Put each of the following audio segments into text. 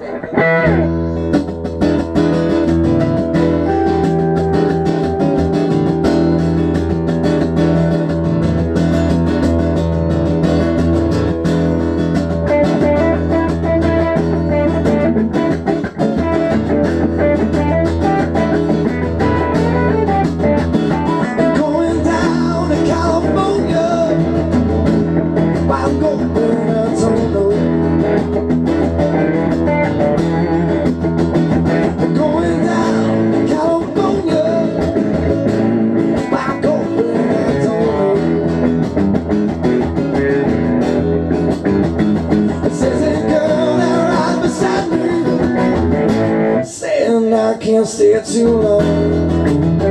Going I can't too long.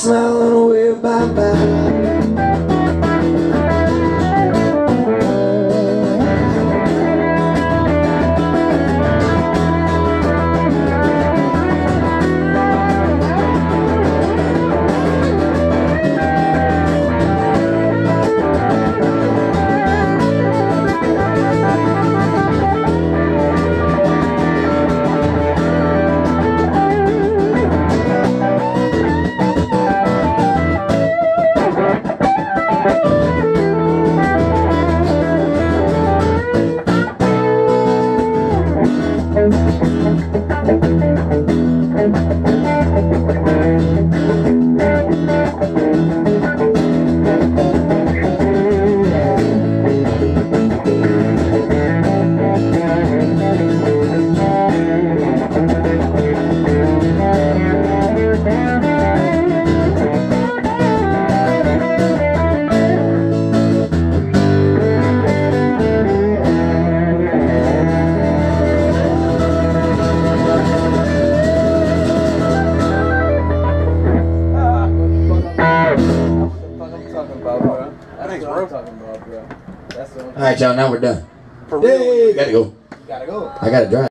Smiling away, bye All right, y'all. Now we're done. For real. Yay, gotta go. Gotta go. I gotta drive.